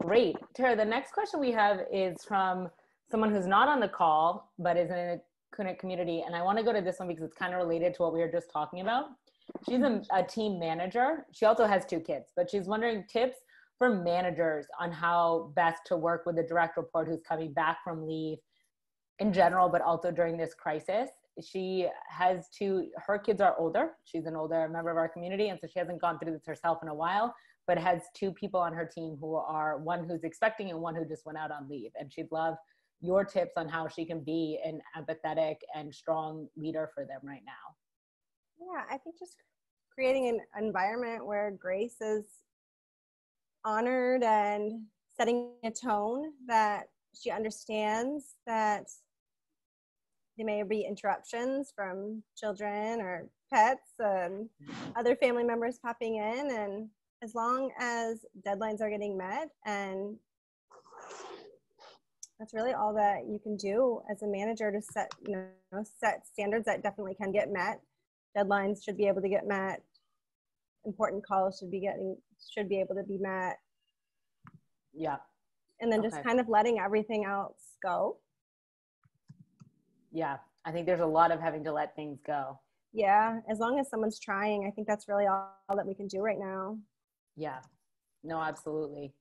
Great. Tara, the next question we have is from someone who's not on the call, but is in a Kunik community. And I want to go to this one because it's kind of related to what we were just talking about. She's a, a team manager. She also has two kids, but she's wondering tips for managers on how best to work with a direct report who's coming back from leave in general, but also during this crisis. She has two, her kids are older. She's an older member of our community, and so she hasn't gone through this herself in a while, but has two people on her team who are one who's expecting and one who just went out on leave. And she'd love your tips on how she can be an empathetic and strong leader for them right now. Yeah, I think just creating an environment where grace is honored and setting a tone that she understands that there may be interruptions from children or pets and other family members popping in and as long as deadlines are getting met and that's really all that you can do as a manager to set you know set standards that definitely can get met. Deadlines should be able to get met. Important calls should be getting should be able to be met. Yeah. And then okay. just kind of letting everything else go yeah i think there's a lot of having to let things go. Yeah as long as someone's trying i think that's really all, all that we can do right now. Yeah. No absolutely